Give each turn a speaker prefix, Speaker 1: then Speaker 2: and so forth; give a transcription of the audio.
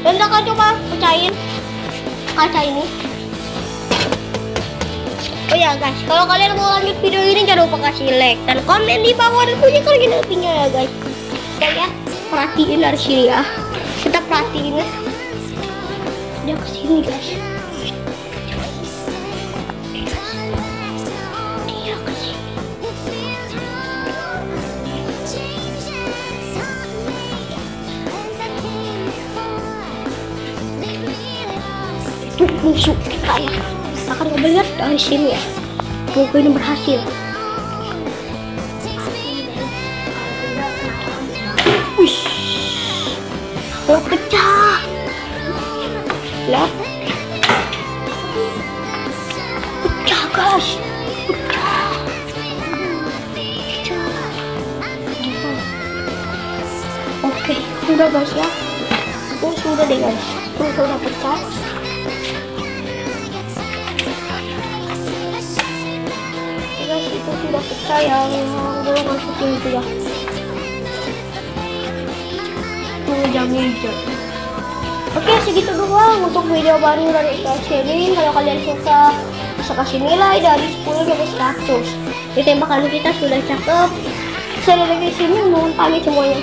Speaker 1: dan kakak coba pecahin kaca ini Oh ya guys, kalau kalian mau lanjut video ini jangan lupa kasih like dan komen di bawah dan bunyikan notifikasinya ya guys. Oke ya, perhatiin dari sini ya. Kita perhatiin ya. Dia ke sini guys. Itu musuh kita ya. Kita akan melihat dari sini ya. Semoga ini berhasil. Wih, oh pecah. Lihat. Pecah guys. Oke, sudah guys ya. Oh sudah deh guys. Tuh sudah sudah pecah yang gue masukin itu ya. Tuh jamnya hijau. Oke segitu doang untuk video baru dari ikan sharing kalau kalian suka bisa kasih nilai dari 10 sampai 100 jadi tembakan kita sudah cakep. Saya dari sini mohon pamit semuanya